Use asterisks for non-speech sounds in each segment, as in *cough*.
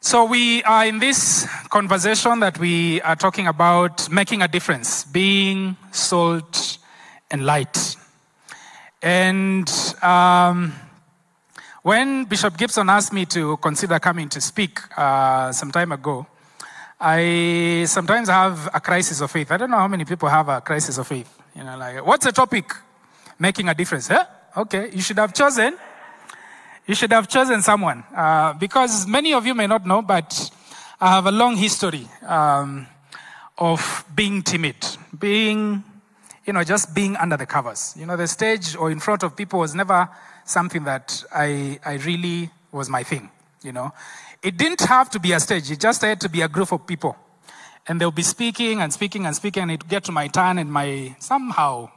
So, we are in this conversation that we are talking about making a difference, being salt and light. And um, when Bishop Gibson asked me to consider coming to speak uh, some time ago, I sometimes have a crisis of faith. I don't know how many people have a crisis of faith. You know, like, what's the topic? Making a difference. Huh? Okay, you should have chosen you should have chosen someone uh, because many of you may not know, but I have a long history um, of being timid, being, you know, just being under the covers. You know, the stage or in front of people was never something that I, I really was my thing, you know. It didn't have to be a stage, it just had to be a group of people. And they'll be speaking and speaking and speaking, and it get to my turn, and my somehow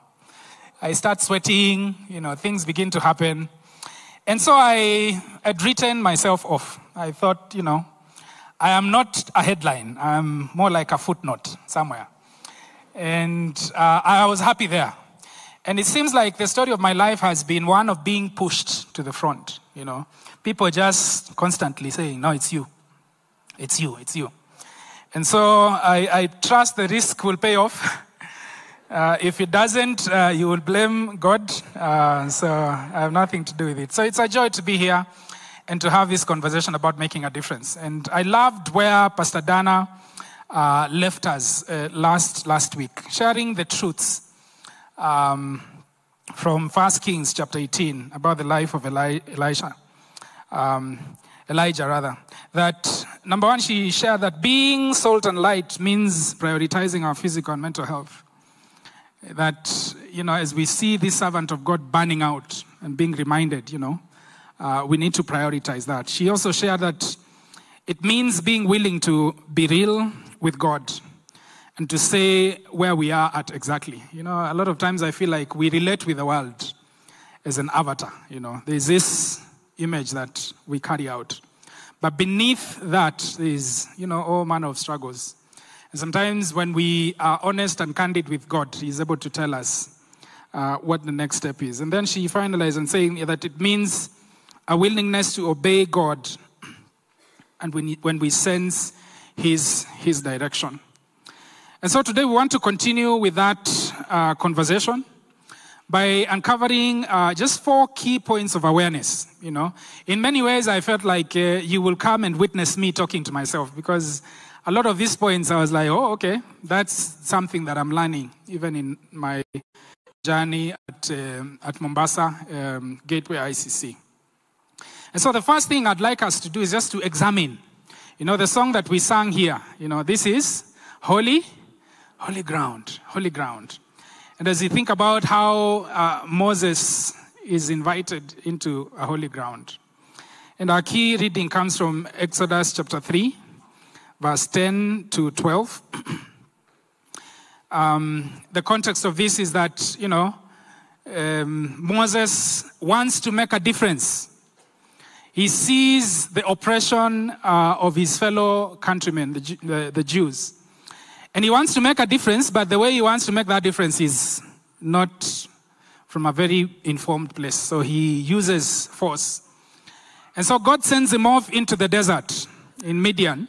I start sweating, you know, things begin to happen. And so I had written myself off. I thought, you know, I am not a headline, I'm more like a footnote somewhere. And uh, I was happy there. And it seems like the story of my life has been one of being pushed to the front, you know. People just constantly saying, no, it's you. It's you, it's you. And so I, I trust the risk will pay off. *laughs* Uh, if it doesn't, uh, you will blame God. Uh, so I have nothing to do with it. So it's a joy to be here and to have this conversation about making a difference. And I loved where Pastor Dana uh, left us uh, last, last week, sharing the truths um, from 1 Kings chapter 18 about the life of Eli- Elisha. Um, Elijah, rather. That, number one, she shared that being salt and light means prioritizing our physical and mental health that, you know, as we see this servant of God burning out and being reminded, you know, uh, we need to prioritize that. She also shared that it means being willing to be real with God and to say where we are at exactly. You know, a lot of times I feel like we relate with the world as an avatar, you know, there's this image that we carry out. But beneath that is, you know, all manner of struggles and sometimes when we are honest and candid with God, He's able to tell us uh, what the next step is. And then she finalized on saying that it means a willingness to obey God *clears throat* and when, when we sense his, his direction. And so today we want to continue with that uh, conversation by uncovering uh, just four key points of awareness. You know, in many ways, I felt like uh, you will come and witness me talking to myself because a lot of these points, I was like, oh, okay, that's something that I'm learning, even in my journey at, um, at Mombasa um, Gateway ICC. And so the first thing I'd like us to do is just to examine, you know, the song that we sang here. You know, this is holy, holy ground, holy ground. And as you think about how uh, Moses is invited into a holy ground, and our key reading comes from Exodus chapter 3, verse 10 to 12. *clears throat* um, the context of this is that, you know, um, Moses wants to make a difference. He sees the oppression uh, of his fellow countrymen, the, the, the Jews. And he wants to make a difference, but the way he wants to make that difference is not from a very informed place. So he uses force. And so God sends him off into the desert in Midian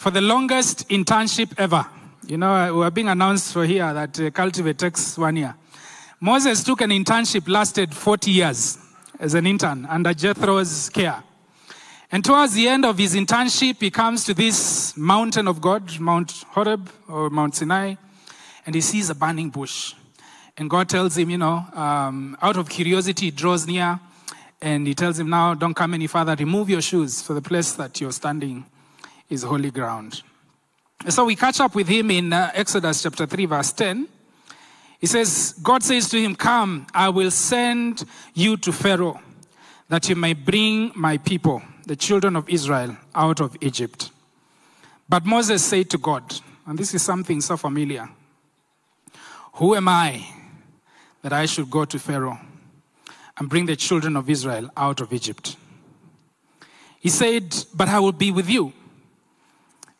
for the longest internship ever. You know, we are being announced for here that uh, Cultivate takes one year. Moses took an internship, lasted 40 years as an intern under Jethro's care. And towards the end of his internship, he comes to this mountain of God, Mount Horeb or Mount Sinai, and he sees a burning bush. And God tells him, you know, um, out of curiosity, he draws near and he tells him, now don't come any further, remove your shoes for the place that you're standing is holy ground. So we catch up with him in uh, Exodus chapter 3, verse 10. He says, God says to him, Come, I will send you to Pharaoh, that you may bring my people, the children of Israel, out of Egypt. But Moses said to God, and this is something so familiar Who am I that I should go to Pharaoh and bring the children of Israel out of Egypt? He said, But I will be with you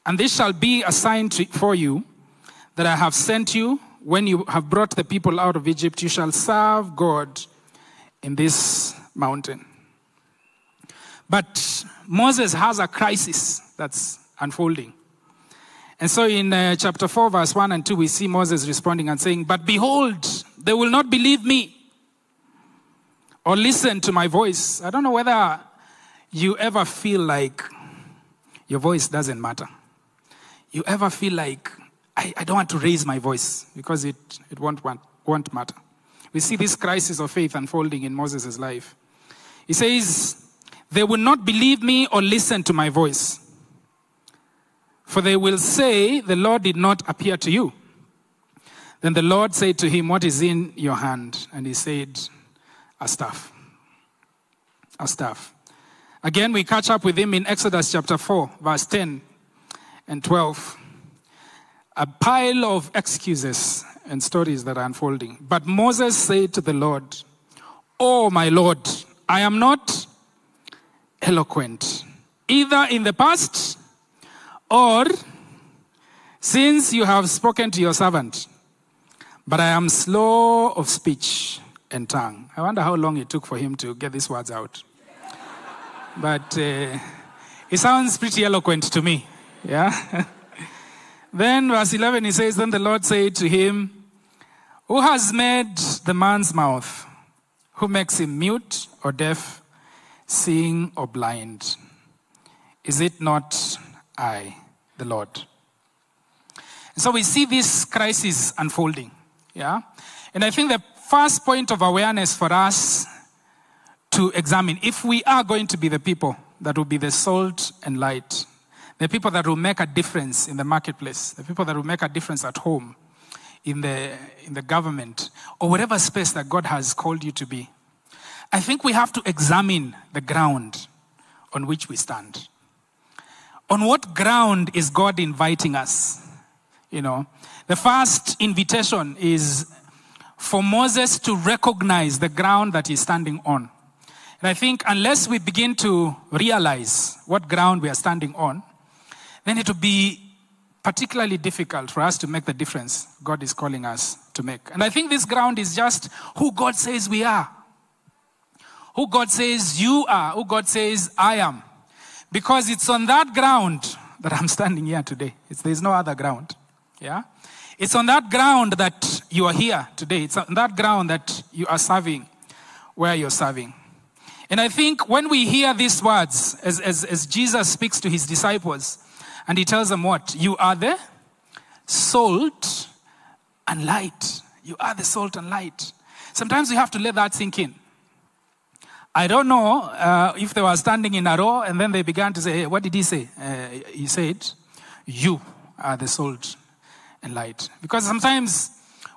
and this shall be a sign to, for you that I have sent you. When you have brought the people out of Egypt, you shall serve God in this mountain. But Moses has a crisis that's unfolding. And so in uh, chapter 4, verse 1 and 2, we see Moses responding and saying, But behold, they will not believe me or listen to my voice. I don't know whether you ever feel like your voice doesn't matter. You ever feel like, I, I don't want to raise my voice because it, it won't, want, won't matter. We see this crisis of faith unfolding in Moses' life. He says, They will not believe me or listen to my voice. For they will say, The Lord did not appear to you. Then the Lord said to him, What is in your hand? And he said, A staff. A staff. Again, we catch up with him in Exodus chapter 4, verse 10 and 12. A pile of excuses and stories that are unfolding. But Moses said to the Lord, Oh, my Lord, I am not eloquent, either in the past or since you have spoken to your servant. But I am slow of speech and tongue. I wonder how long it took for him to get these words out. but uh, it sounds pretty eloquent to me. Yeah? *laughs* then, verse 11, he says, Then the Lord said to him, Who has made the man's mouth? Who makes him mute or deaf, seeing or blind? Is it not I, the Lord? So we see this crisis unfolding. Yeah? And I think the first point of awareness for us to examine if we are going to be the people that will be the salt and light, the people that will make a difference in the marketplace, the people that will make a difference at home, in the, in the government, or whatever space that God has called you to be. I think we have to examine the ground on which we stand. On what ground is God inviting us? You know, the first invitation is for Moses to recognize the ground that he's standing on. And I think unless we begin to realize what ground we are standing on, then it will be particularly difficult for us to make the difference God is calling us to make. And I think this ground is just who God says we are, who God says you are, who God says I am. Because it's on that ground *laughs* that I'm standing here today. It's, there's no other ground. Yeah? It's on that ground that you are here today. It's on that ground that you are serving where you're serving. And I think when we hear these words, as, as, as Jesus speaks to his disciples, and he tells them what? You are the salt and light. You are the salt and light. Sometimes we have to let that sink in. I don't know uh, if they were standing in a row and then they began to say, hey, What did he say? Uh, he said, You are the salt and light. Because sometimes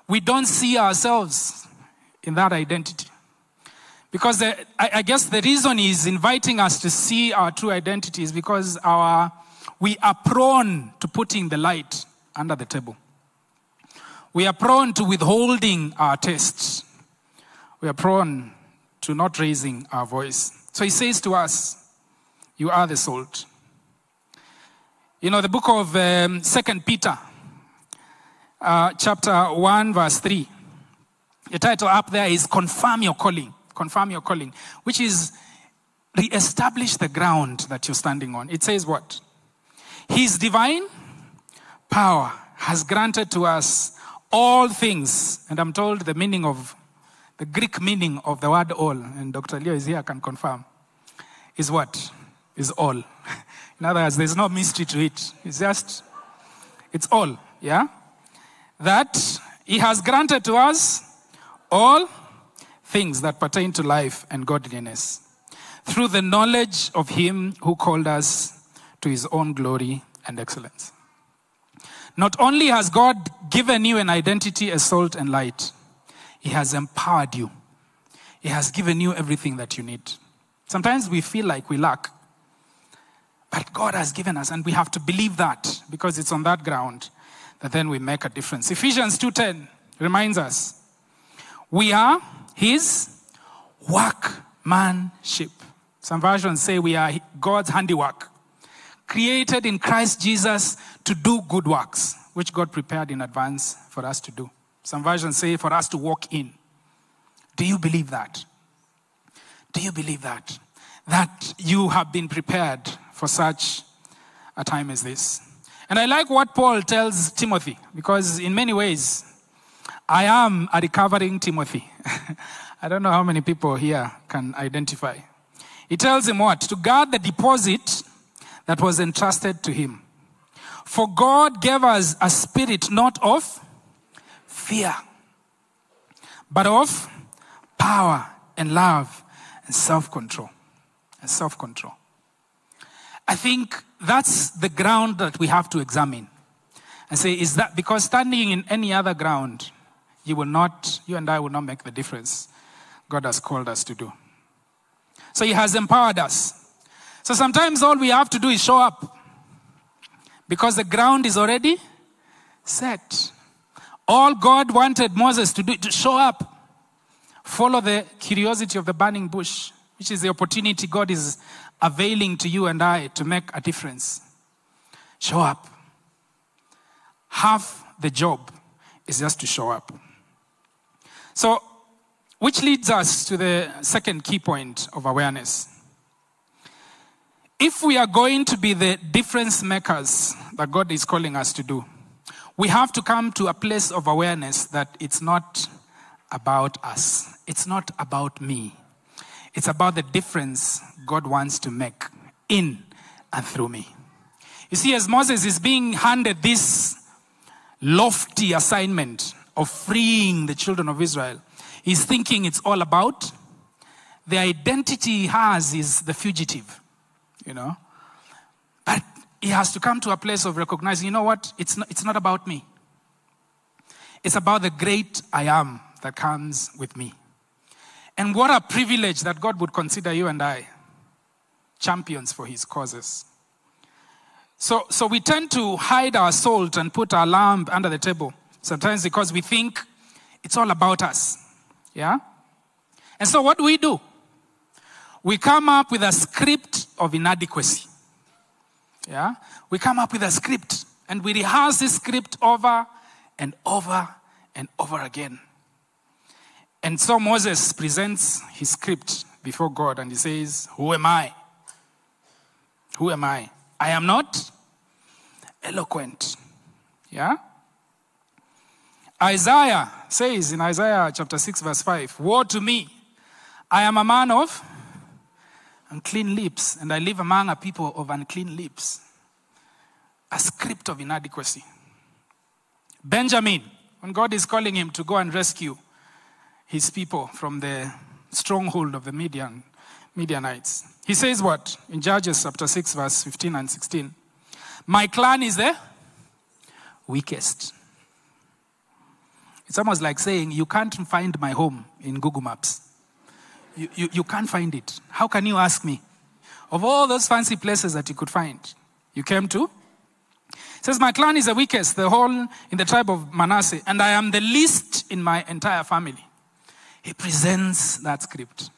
we don't see ourselves in that identity. Because the, I, I guess the reason he's inviting us to see our true identity is because our, we are prone to putting the light under the table. We are prone to withholding our tastes. We are prone to not raising our voice. So he says to us, You are the salt. You know, the book of um, 2 Peter, uh, chapter 1, verse 3. The title up there is Confirm Your Calling. Confirm Your Calling, which is re-establish the ground that you're standing on. It says what? His divine power has granted to us all things. And I'm told the meaning of, the Greek meaning of the word all, and Dr. Leo is here, can confirm, is what? Is all. *laughs* In other words, there's no mystery to it. It's just, it's all, yeah? That he has granted to us all things that pertain to life and godliness through the knowledge of him who called us to his own glory and excellence. Not only has God given you an identity as salt and light, he has empowered you. He has given you everything that you need. Sometimes we feel like we lack, but God has given us, and we have to believe that because it's on that ground that then we make a difference. Ephesians 2:10 reminds us we are his workmanship. Some versions say we are God's handiwork, created in Christ Jesus to do good works, which God prepared in advance for us to do. Some versions say for us to walk in. Do you believe that? Do you believe that? that you have been prepared for such a time as this. And I like what Paul tells Timothy because, in many ways, I am a recovering Timothy. *laughs* I don't know how many people here can identify. He tells him what? To guard the deposit that was entrusted to him. For God gave us a spirit not of fear, but of power and love and self control. And self control. I think that's the ground that we have to examine and say, is that because standing in any other ground, you will not, you and I will not make the difference God has called us to do. So He has empowered us. So sometimes all we have to do is show up because the ground is already set. All God wanted Moses to do to show up. Follow the curiosity of the burning bush, which is the opportunity God is availing to you and I to make a difference. Show up. Half the job is just to show up. So, which leads us to the second key point of awareness. If we are going to be the difference makers that God is calling us to do, we have to come to a place of awareness that it's not about us, it's not about me, it's about the difference God wants to make in and through me. You see, as Moses is being handed this lofty assignment of freeing the children of Israel, he's thinking it's all about the identity he has is the fugitive, you know. But he has to come to a place of recognizing, you know what? It's not, it's not about me. It's about the great I am that comes with me. And what a privilege that God would consider you and I champions for his causes. So, so we tend to hide our salt and put our lamb under the table sometimes because we think it's all about us. Yeah? And so what do we do? We come up with a script of inadequacy. Yeah? We come up with a script and we rehearse this script over and over and over again. And so Moses presents his script before God and he says, Who am I? Who am I? I am not eloquent. Yeah? Isaiah says in Isaiah chapter 6, verse 5 Woe to me! I am a man of unclean lips, and I live among a people of unclean lips. A script of inadequacy. Benjamin, when God is calling him to go and rescue his people from the stronghold of the Midian, Midianites, he says what? In Judges chapter 6, verse 15 and 16. My clan is the weakest. It's almost like saying, You can't find my home in Google Maps. You, you, can't find it. How can you ask me? Of all those fancy places that you could find, you came to? It says, My clan is the weakest, the whole in the tribe of Manasseh, and I am the least in my entire family. He presents that script.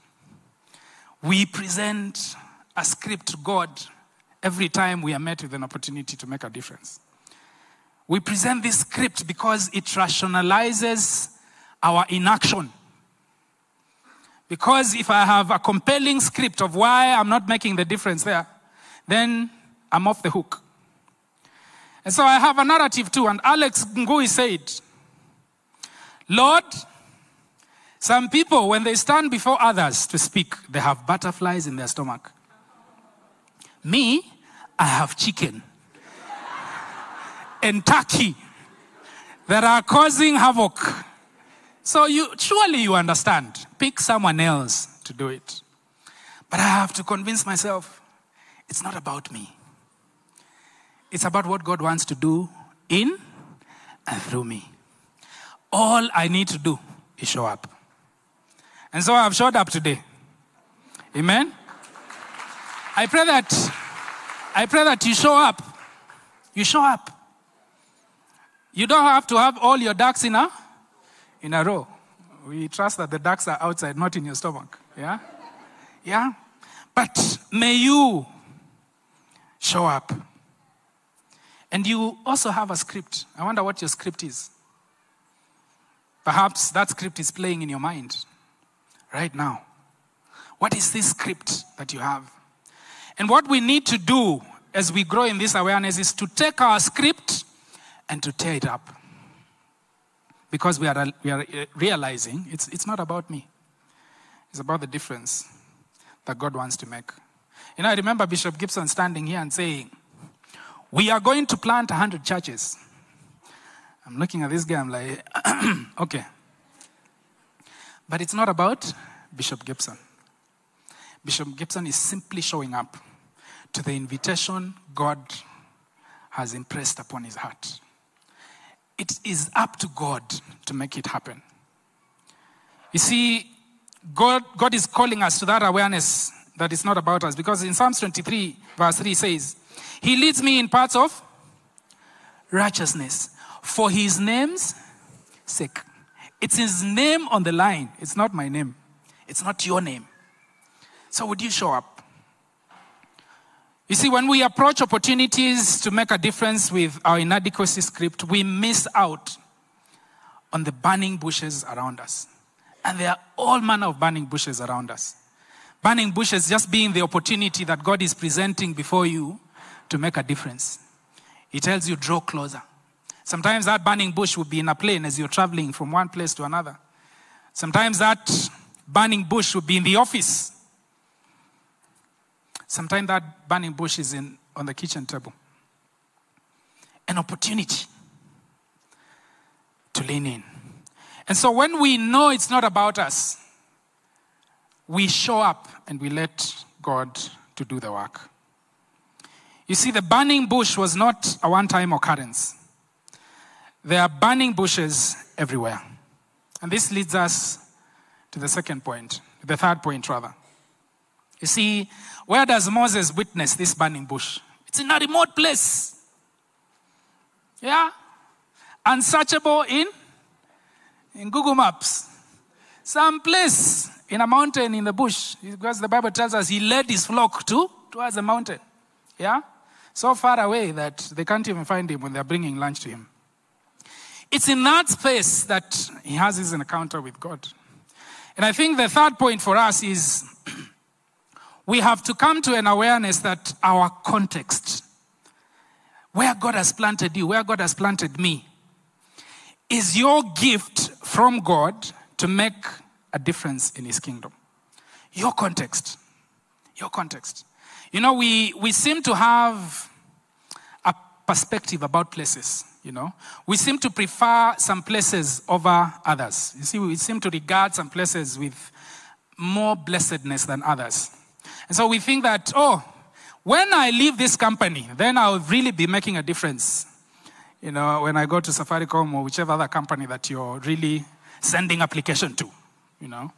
We present a script to God every time we are met with an opportunity to make a difference. We present this script because it rationalizes our inaction. Because if I have a compelling script of why I'm not making the difference there, then I'm off the hook. And so I have a narrative too. And Alex Ngui said, Lord, some people, when they stand before others to speak, they have butterflies in their stomach. Me, I have chicken *laughs* and turkey that are causing havoc. So you surely you understand. Pick someone else to do it. But I have to convince myself it's not about me. It's about what God wants to do in and through me. All I need to do is show up. And so I've showed up today. Amen. I pray that I pray that you show up. You show up. You don't have to have all your ducks in a in a row. We trust that the ducks are outside, not in your stomach. Yeah? Yeah? But may you show up. And you also have a script. I wonder what your script is. Perhaps that script is playing in your mind right now. What is this script that you have? And what we need to do as we grow in this awareness is to take our script and to tear it up. Because we are, uh, we are uh, realizing it's, it's not about me, it's about the difference that God wants to make. You know, I remember Bishop Gibson standing here and saying, We are going to plant 100 churches. I'm looking at this guy, I'm like, *clears throat* okay. But it's not about Bishop Gibson. Bishop Gibson is simply showing up to the invitation God has impressed upon his heart. It is up to God to make it happen. You see, God, God is calling us to that awareness that it's not about us because in Psalms 23, verse 3 says, He leads me in paths of righteousness for his name's sake. It's his name on the line. It's not my name. It's not your name. So, would you show up? You see, when we approach opportunities to make a difference with our inadequacy script, we miss out on the burning bushes around us. And there are all manner of burning bushes around us. Burning bushes just being the opportunity that God is presenting before you to make a difference. He tells you, draw closer. Sometimes that burning bush will be in a plane as you're traveling from one place to another. Sometimes that burning bush will be in the office. Sometimes that burning bush is in, on the kitchen table. An opportunity to lean in. And so when we know it's not about us, we show up and we let God to do the work. You see, the burning bush was not a one time occurrence. There are burning bushes everywhere. And this leads us to the second point, the third point, rather. You see, where does Moses witness this burning bush? It's in a remote place. Yeah? Unsearchable in, in Google Maps. Some place in a mountain in the bush. Because the Bible tells us he led his flock to towards the mountain. Yeah? So far away that they can't even find him when they're bringing lunch to him. It's in that space that he has his encounter with God. And I think the third point for us is we have to come to an awareness that our context, where God has planted you, where God has planted me, is your gift from God to make a difference in his kingdom. Your context. Your context. You know, we, we seem to have a perspective about places. You know, we seem to prefer some places over others. You see, we seem to regard some places with more blessedness than others. And so we think that, oh, when I leave this company, then I'll really be making a difference. You know, when I go to Safaricom or whichever other company that you're really sending application to, you know.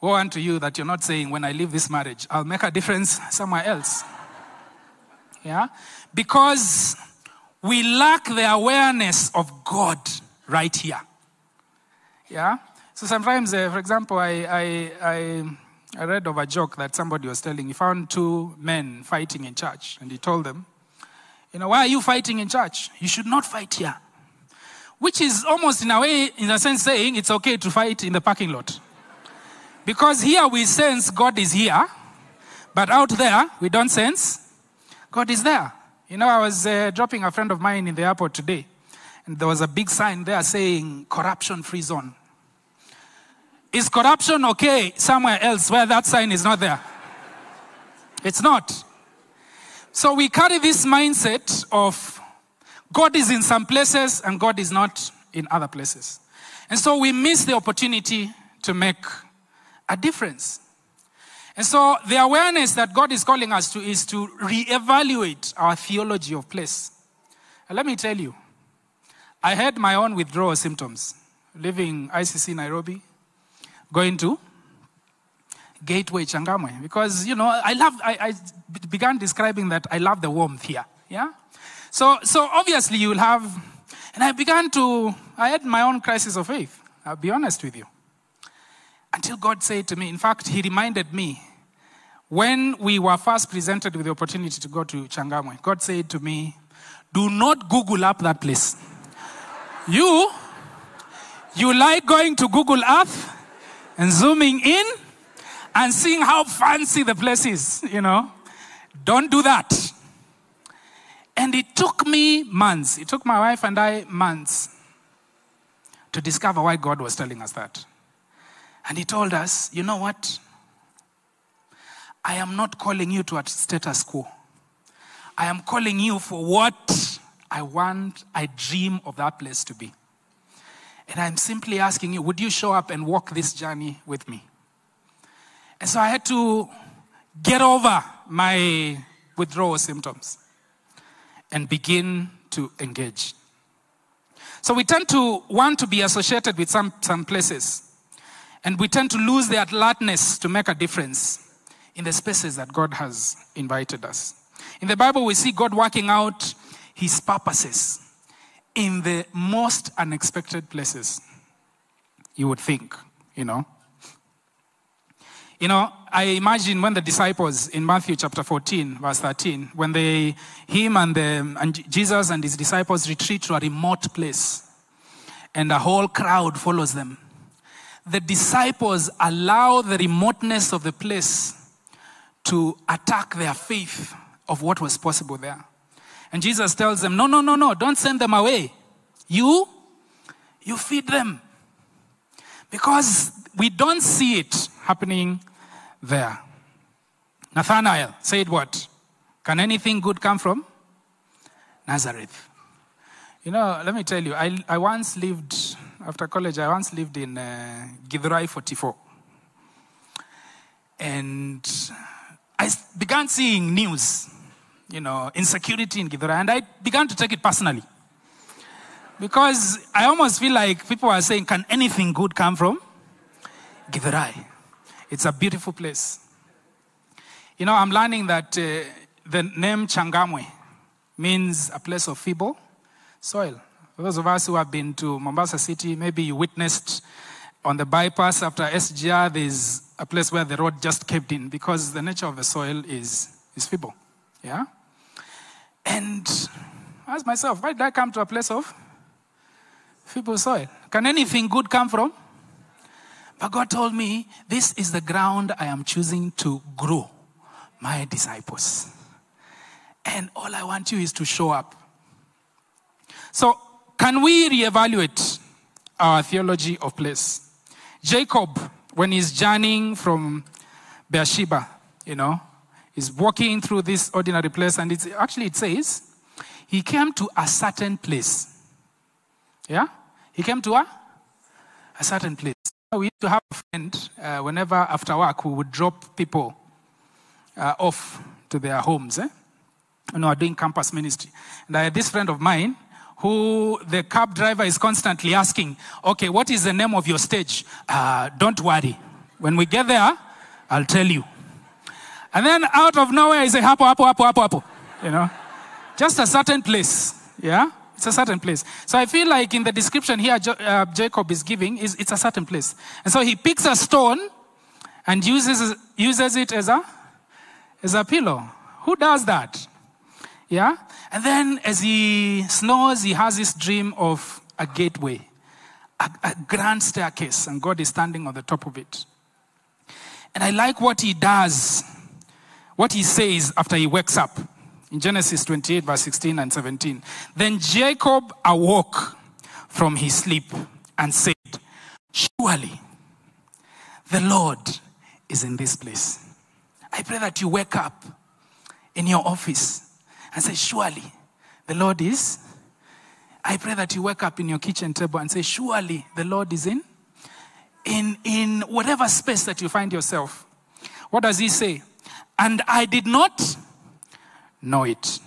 Woe unto you that you're not saying, when I leave this marriage, I'll make a difference somewhere else. Yeah? Because we lack the awareness of God right here. Yeah? So sometimes, uh, for example, I, I, I, I read of a joke that somebody was telling. He found two men fighting in church, and he told them, You know, why are you fighting in church? You should not fight here. Which is almost, in a way, in a sense, saying it's okay to fight in the parking lot. Because here we sense God is here, but out there we don't sense God is there. You know, I was uh, dropping a friend of mine in the airport today, and there was a big sign there saying corruption free zone. Is corruption okay somewhere else where that sign is not there? It's not. So we carry this mindset of God is in some places and God is not in other places. And so we miss the opportunity to make a difference. And so the awareness that God is calling us to is to reevaluate our theology of place. And let me tell you, I had my own withdrawal symptoms leaving ICC Nairobi, going to Gateway Changamwe, because, you know, I love, I, I began describing that I love the warmth here. Yeah? So, so obviously you will have, and I began to, I had my own crisis of faith. I'll be honest with you. Until God said to me, in fact, He reminded me when we were first presented with the opportunity to go to Changamwe, God said to me, Do not Google up that place. you, you like going to Google Earth and zooming in and seeing how fancy the place is, you know. Don't do that. And it took me months, it took my wife and I months to discover why God was telling us that. And He told us, you know what? I am not calling you to a status quo. I am calling you for what I want, I dream of that place to be. And I'm simply asking you, would you show up and walk this journey with me? And so I had to get over my withdrawal symptoms and begin to engage. So we tend to want to be associated with some, some places. And we tend to lose the alertness to make a difference in the spaces that God has invited us. In the Bible, we see God working out his purposes in the most unexpected places. You would think, you know. You know, I imagine when the disciples in Matthew chapter 14, verse 13, when they, him and, the, and Jesus and his disciples retreat to a remote place, and a whole crowd follows them. The disciples allow the remoteness of the place to attack their faith of what was possible there. And Jesus tells them, No, no, no, no, don't send them away. You, you feed them. Because we don't see it happening there. Nathanael said, What? Can anything good come from Nazareth? You know, let me tell you, I, I once lived, after college, I once lived in uh, Githurai 44. And I began seeing news, you know, insecurity in Githurai, and I began to take it personally. Because I almost feel like people are saying, Can anything good come from Githurai? It's a beautiful place. You know, I'm learning that uh, the name Changamwe means a place of feeble soil. For those of us who have been to Mombasa City, maybe you witnessed on the bypass after SGR, there's a place where the road just caved in because the nature of the soil is, is feeble. Yeah? And I asked myself, why did I come to a place of feeble soil? Can anything good come from? But God told me, This is the ground I am choosing to grow my disciples. And all I want you is to show up. So, can we reevaluate our theology of place? Jacob, when he's journeying from Beersheba, you know, he's walking through this ordinary place, and it's actually it says he came to a certain place. Yeah? He came to a, a certain place. We used to have a friend, uh, whenever after work, we would drop people uh, off to their homes. Eh? You know, doing campus ministry. And I had this friend of mine who the cab driver is constantly asking, okay, what is the name of your stage? Uh, don't worry. When we get there, I'll tell you. And then out of nowhere, he say, hapo, hapo, hapo, hapo, hapo. You know, just a certain place. Yeah? It's a certain place. So I feel like in the description here, uh, Jacob is giving, is it's a certain place. And so he picks a stone and uses, uses it as a, as a pillow. Who does that? Yeah? And then as he snores, he has this dream of a gateway, a, a grand staircase, and God is standing on the top of it. And I like what he does, what he says after he wakes up in Genesis 28, verse 16 and 17. Then Jacob awoke from his sleep and said, Surely the Lord is in this place. I pray that you wake up in your office and say, Surely the Lord is. I pray that you wake up in your kitchen table and say, Surely the Lord is in. In, in whatever space that you find yourself. What does he say? And I did not know it.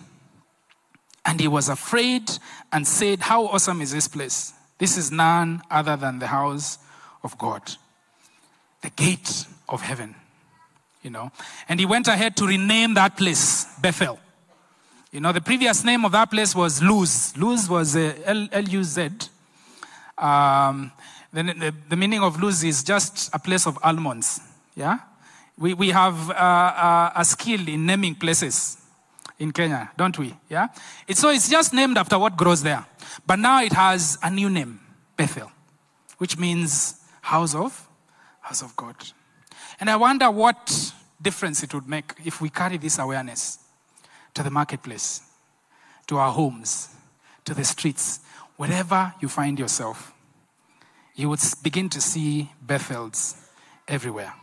And he was afraid and said, How awesome is this place? This is none other than the house of God, the gate of heaven. You know, and he went ahead to rename that place Bethel. You know, the previous name of that place was Luz. Luz was uh, L U Z. Um, the, the, the, meaning of Luz is just a place of almonds. Yeah? We, we have uh, uh, a skill in naming places in Kenya, don't we? Yeah? So it's just named after what grows there. But now it has a new name, Bethel, which means house of, house of God. And I wonder what difference it would make if we carry this awareness to the marketplace, to our homes, to the streets, wherever you find yourself. You would begin to see Bethels everywhere.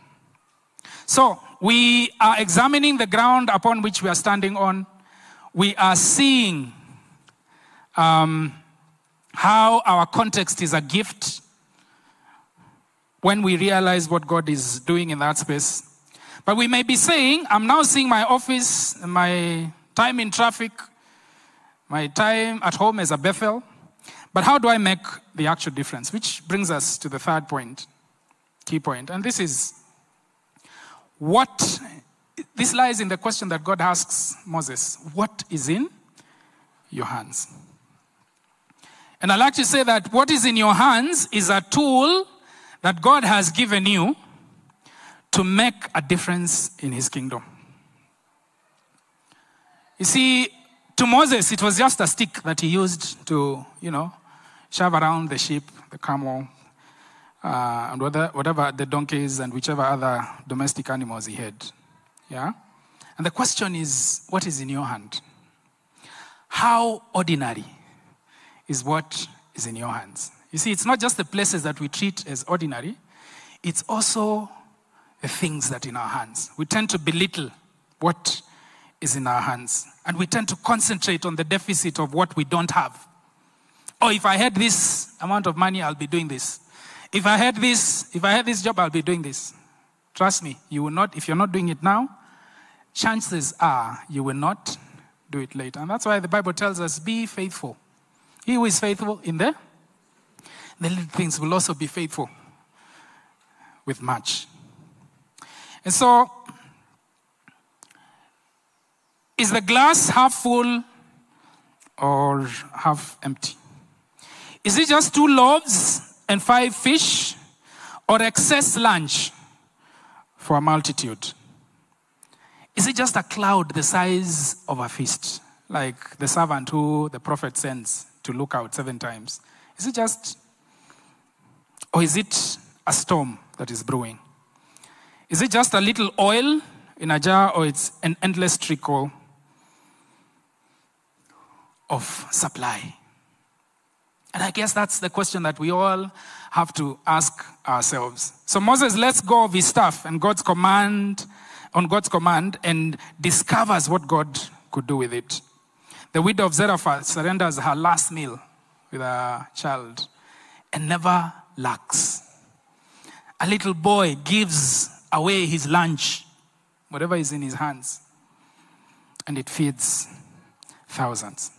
So, we are examining the ground upon which we are standing on. We are seeing um, how our context is a gift when we realize what God is doing in that space. But we may be saying, I'm now seeing my office, my time in traffic, my time at home as a Bethel. But how do I make the actual difference? Which brings us to the third point, key point. And this is what, this lies in the question that God asks Moses What is in your hands? And I like to say that what is in your hands is a tool that God has given you to make a difference in his kingdom. You see, to Moses, it was just a stick that he used to, you know, shove around the sheep, the camel, uh, and whatever, whatever the donkeys and whichever other domestic animals he had. Yeah? And the question is, what is in your hand? How ordinary is what is in your hands? You see, it's not just the places that we treat as ordinary, it's also the things that in our hands. We tend to belittle what is in our hands, and we tend to concentrate on the deficit of what we don't have. Oh, if I had this amount of money, I'll be doing this. If I had this, if I had this job, I'll be doing this. Trust me, you will not, if you're not doing it now, chances are you will not do it later. And that's why the Bible tells us be faithful. He who is faithful in the the little things will also be faithful with much. And so, is the glass half full or half empty? Is it just two loaves and five fish or excess lunch for a multitude? Is it just a cloud the size of a fist, like the servant who the prophet sends to look out seven times? Is it just or is it a storm that is brewing? Is it just a little oil in a jar, or it's an endless trickle of supply? And I guess that's the question that we all have to ask ourselves. So Moses lets go of his staff and God's command, on God's command, and discovers what God could do with it. The widow of Zarephath surrenders her last meal with her child and never lacks. A little boy gives away his lunch, whatever is in his hands, and it feeds thousands.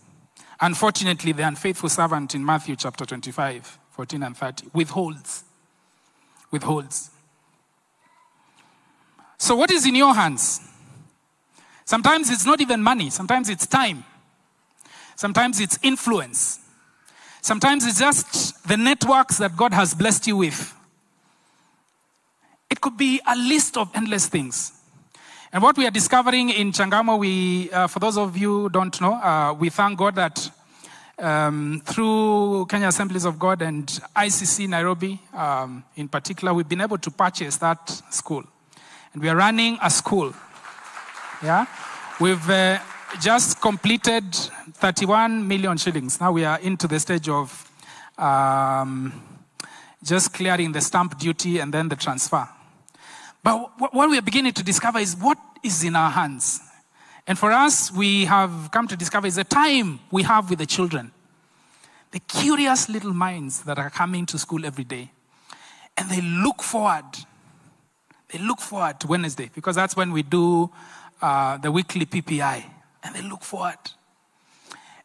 Unfortunately, the unfaithful servant in Matthew chapter 25, 14 and 30 withholds. Withholds. So, what is in your hands? Sometimes it's not even money, sometimes it's time, sometimes it's influence, Sometimes it's just the networks that God has blessed you with. It could be a list of endless things. And what we are discovering in Changamwe, we, uh, for those of you who don't know, uh, we thank God that um, through Kenya Assemblies of God and ICC Nairobi, um, in particular, we've been able to purchase that school. And we are running a school. Yeah? We've uh, just completed 31 million shillings. Now we are into the stage of um, just clearing the stamp duty and then the transfer. But what we are beginning to discover is what is in our hands. And for us, we have come to discover is the time we have with the children. The curious little minds that are coming to school every day. And they look forward. They look forward to Wednesday because that's when we do uh, the weekly PPI and they look forward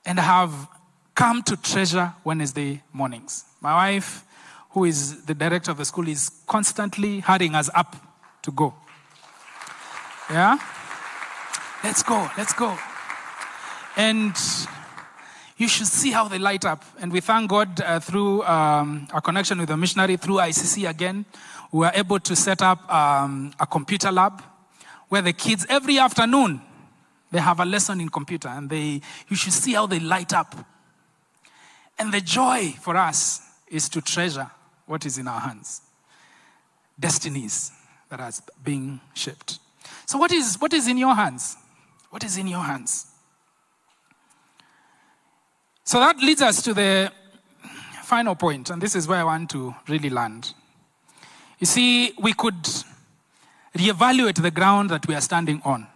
and have come to treasure Wednesday mornings. My wife, who is the director of the school, is constantly hurrying us up to go. Yeah? Let's go, let's go. And you should see how they light up. And we thank God uh, through um, our connection with the missionary, through ICC again, we were able to set up um, a computer lab where the kids every afternoon they have a lesson in computer and they, you should see how they light up. And the joy for us is to treasure what is in our hands destinies that has been shaped. So, what is, what is in your hands? What is in your hands? So, that leads us to the final point, and this is where I want to really land. You see, we could reevaluate the ground that we are standing on.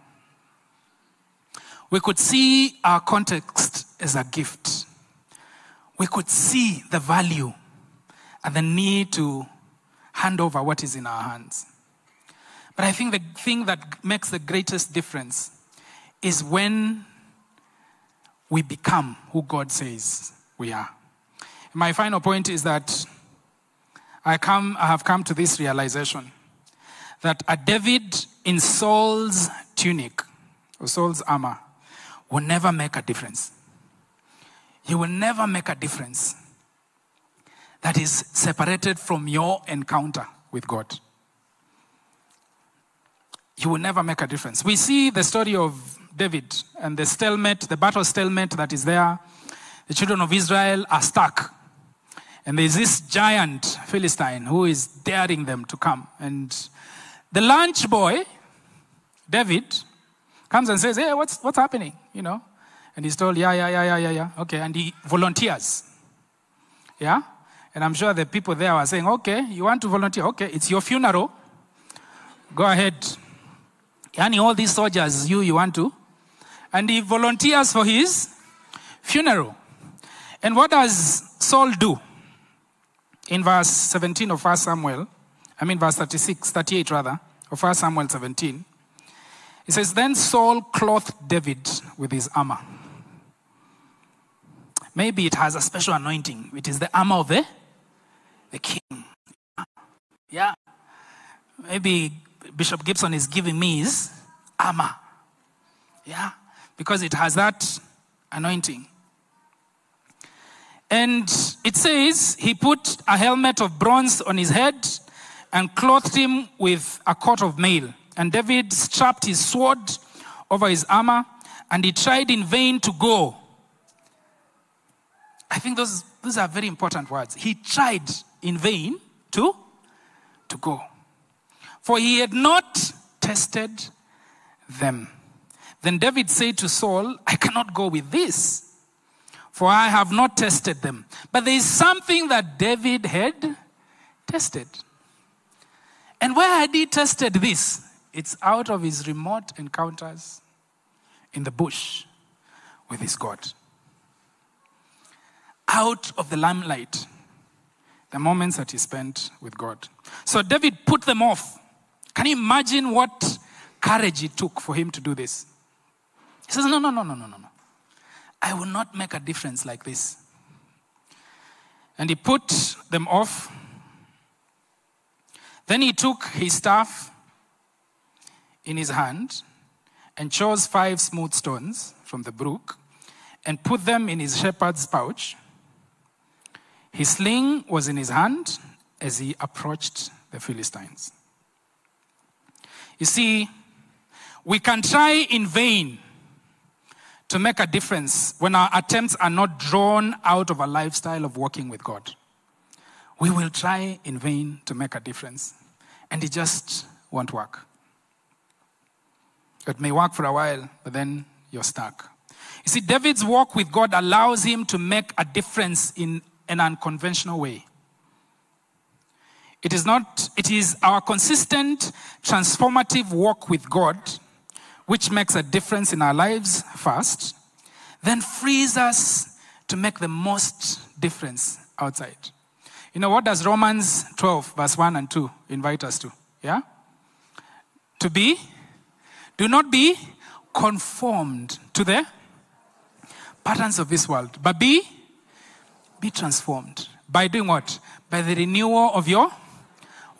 We could see our context as a gift. We could see the value and the need to hand over what is in our hands. But I think the thing that makes the greatest difference is when we become who God says we are. My final point is that I, come, I have come to this realization that a David in Saul's tunic or Saul's armor will never make a difference. He will never make a difference that is separated from your encounter with God. You will never make a difference. We see the story of David and the stalemate, the battle stalemate that is there. The children of Israel are stuck. And there's this giant Philistine who is daring them to come. And the lunch boy, David, comes and says, Hey, what's, what's happening? You know? And he's told, Yeah, yeah, yeah, yeah, yeah, yeah. Okay. And he volunteers. Yeah? And I'm sure the people there were saying, Okay, you want to volunteer? Okay, it's your funeral. Go ahead. And all these soldiers, you, you want to? And he volunteers for his funeral. And what does Saul do? in verse 17 of 1 Samuel, I mean, verse 36, 38 rather, of 1 Samuel 17, it says, Then Saul clothed David with his armor. Maybe it has a special anointing. It is the armor of the, the king. Yeah. Maybe Bishop Gibson is giving me his armor. Yeah. Because it has that anointing. And it says he put a helmet of bronze on his head and clothed him with a coat of mail. And David strapped his sword over his armor and he tried in vain to go. I think those, those are very important words. He tried in vain to, to go. For he had not tested them. Then David said to Saul, I cannot go with this for I have not tested them. But there is something that David had tested. And where had he tested this? It's out of his remote encounters in the bush with his God. Out of the limelight, the moments that he spent with God. So David put them off. Can you imagine what courage it took for him to do this? He says, No, no, no, no, no, no. No. I will not make a difference like this. And he put them off. Then he took his staff in his hand and chose five smooth stones from the brook and put them in his shepherd's pouch. His sling was in his hand as he approached the Philistines. You see, we can try in vain to make a difference when our attempts are not drawn out of a lifestyle of walking with God. We will try in vain to make a difference, and it just won't work. It may work for a while, but then you're stuck. You see, David's walk with God allows him to make a difference in an unconventional way. It is not, it is our consistent, transformative walk with God which makes a difference in our lives first, then frees us to make the most difference outside. You know, what does Romans 12, verse 1 and 2 invite us to? Yeah? To be, do not be conformed to the patterns of this world, but be, be transformed. By doing what? By the renewal of your.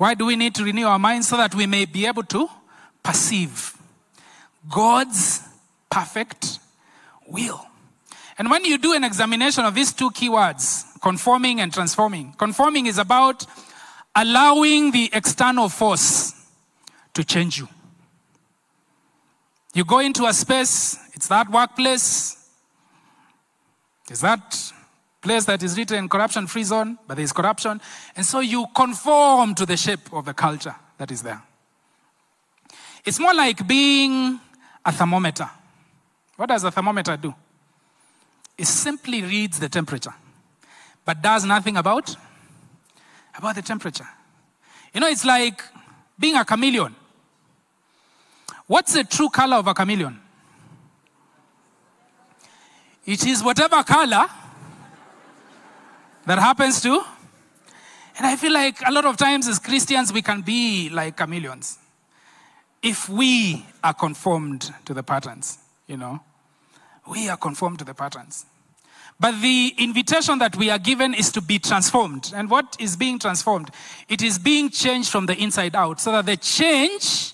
Why do we need to renew our minds? So that we may be able to perceive God's perfect will. And when you do an examination of these two keywords, conforming and transforming, conforming is about allowing the external force to change you. You go into a space, it's that workplace, it's that place that is written corruption free zone, but there is corruption. And so you conform to the shape of the culture that is there. It's more like being a thermometer. What does a thermometer do? It simply reads the temperature, but does nothing about about the temperature. You know, it's like being a chameleon. What's the true color of a chameleon? It is whatever color that happens too. And I feel like a lot of times as Christians, we can be like chameleons if we are conformed to the patterns, you know. We are conformed to the patterns. But the invitation that we are given is to be transformed. And what is being transformed? It is being changed from the inside out so that the change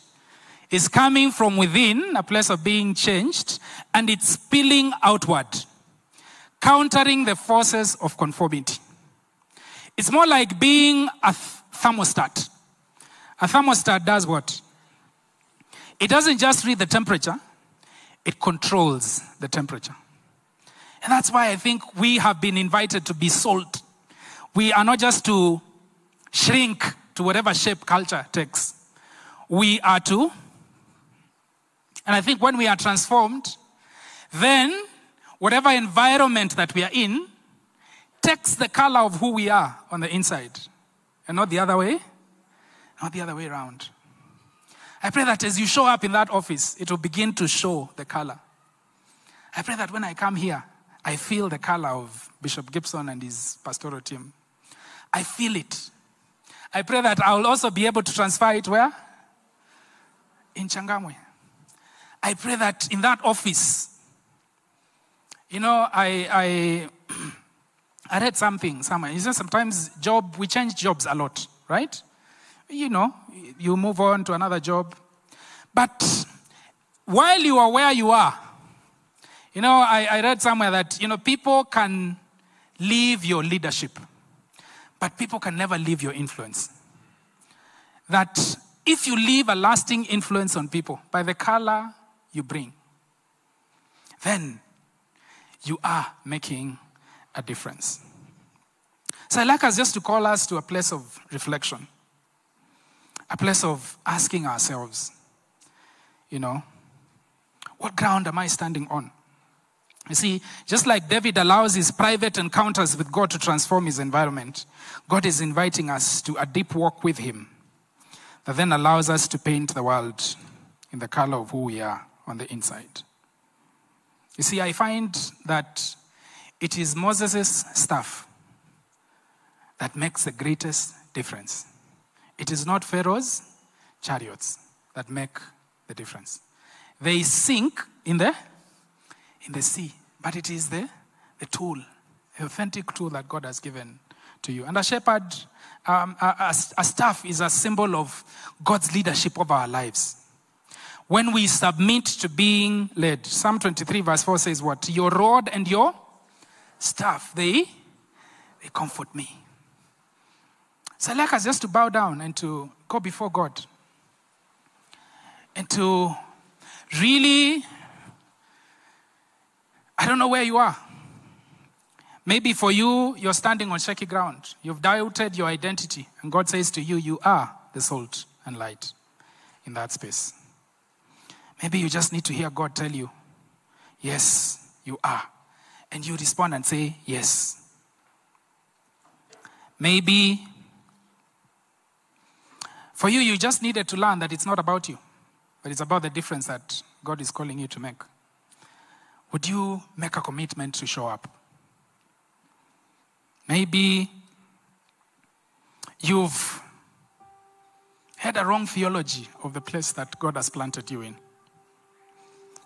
is coming from within, a place of being changed, and it's spilling outward, countering the forces of conformity. It's more like being a thermostat. A thermostat does what? It doesn't just read the temperature, it controls the temperature. And that's why I think we have been invited to be salt. We are not just to shrink to whatever shape culture takes. We are to, and I think when we are transformed, then whatever environment that we are in takes the color of who we are on the inside and not the other way, not the other way around. I pray that as you show up in that office, it will begin to show the color. I pray that when I come here, I feel the color of Bishop Gibson and his pastoral team. I feel it. I pray that I will also be able to transfer it where? In Changamwe. I pray that in that office, you know, I, I, *clears throat* I read something somewhere. You know, sometimes job, we change jobs a lot, right? You know, you move on to another job. But while you are where you are, you know, I, I read somewhere that, you know, people can leave your leadership, but people can never leave your influence. That if you leave a lasting influence on people by the color you bring, then you are making a difference. So I'd like us just to call us to a place of reflection, a place of asking ourselves, you know, what ground am I standing on? You see, just like David allows his private encounters with God to transform his environment, God is inviting us to a deep walk with him that then allows us to paint the world in the color of who we are on the inside. You see, I find that it is Moses' staff that makes the greatest difference. It is not Pharaoh's chariots that make the difference. They sink in the in the sea, but it is the, the tool, the authentic tool that God has given to you. And a shepherd, um, a, a, a staff is a symbol of God's leadership over our lives. When we submit to being led, Psalm 23, verse 4 says, What? Your rod and your staff, they, they comfort me. So I'd like us just to bow down and to go before God and to really I don't know where you are. Maybe for you, you're standing on shaky ground. You've doubted your identity. And God says to you, You are the salt and light in that space. Maybe you just need to hear God tell you, Yes, you are. And you respond and say, Yes. Maybe for you, you just needed to learn that it's not about you, but it's about the difference that God is calling you to make would you make a commitment to show up? Maybe you've had a wrong theology of the place that God has planted you in.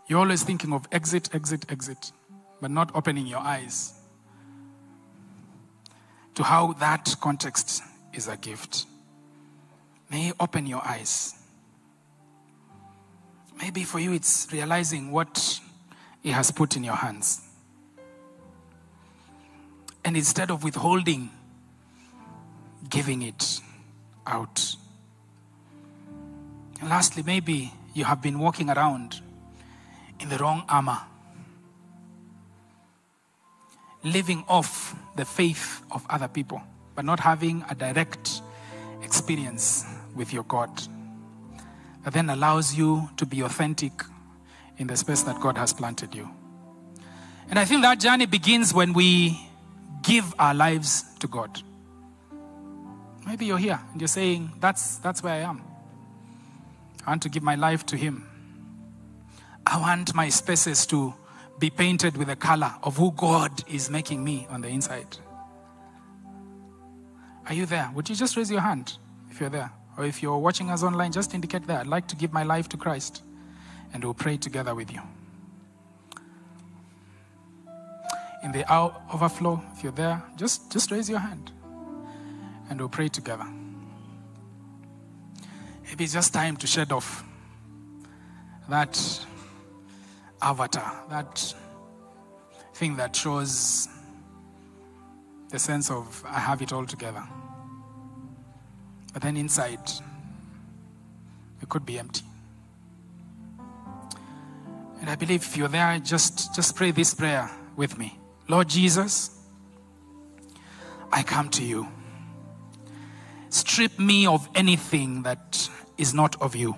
You're always thinking of exit, exit, exit, but not opening your eyes to how that context is a gift. May open your eyes. Maybe for you, it's realizing what he has put in your hands. And instead of withholding, giving it out. And lastly, maybe you have been walking around in the wrong armor, living off the faith of other people, but not having a direct experience with your God. that then allows you to be authentic in the space that God has planted you. And I think that journey begins when we give our lives to God. Maybe you're here and you're saying, That's, that's where I am. I want to give my life to Him. I want my spaces to be painted with the color of who God is making me on the inside. Are you there? Would you just raise your hand if you're there? Or if you're watching us online, just indicate that. I'd like to give my life to Christ. And we'll pray together with you. In the overflow, if you're there, just, just raise your hand. And we'll pray together. Maybe it's just time to shed off that avatar, that thing that shows the sense of I have it all together. But then inside, it could be empty. And I believe if you're there, just, just pray this prayer with me. Lord Jesus, I come to you. Strip me of anything that is not of you.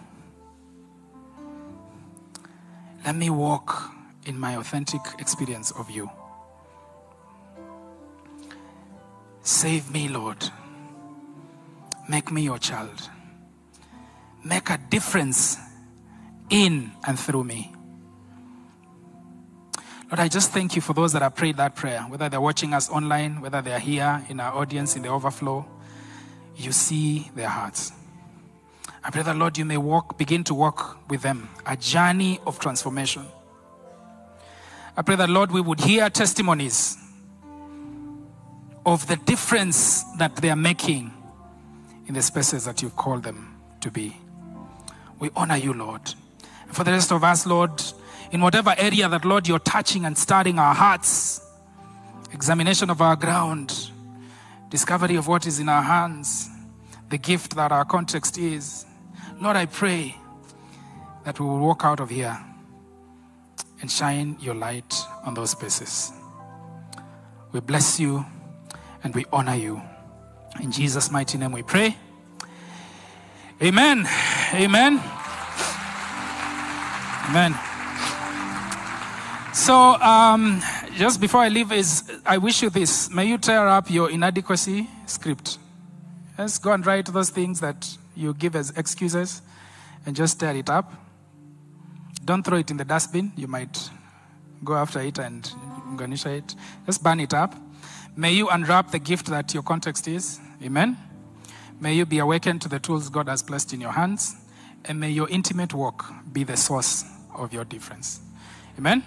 Let me walk in my authentic experience of you. Save me, Lord. Make me your child. Make a difference in and through me. Lord, I just thank you for those that have prayed that prayer, whether they're watching us online, whether they're here in our audience in the overflow. You see their hearts. I pray that, Lord, you may walk, begin to walk with them a journey of transformation. I pray that, Lord, we would hear testimonies of the difference that they are making in the spaces that you've called them to be. We honor you, Lord. And for the rest of us, Lord, in whatever area that, Lord, you're touching and starting our hearts, examination of our ground, discovery of what is in our hands, the gift that our context is. Lord, I pray that we will walk out of here and shine your light on those places. We bless you and we honor you. In Jesus' mighty name we pray. Amen. Amen. Amen. So, um, just before I leave, is I wish you this. May you tear up your inadequacy script. Let's go and write those things that you give as excuses and just tear it up. Don't throw it in the dustbin. You might go after it and garnish it. Just burn it up. May you unwrap the gift that your context is. Amen. May you be awakened to the tools God has placed in your hands. And may your intimate walk be the source of your difference. Amen.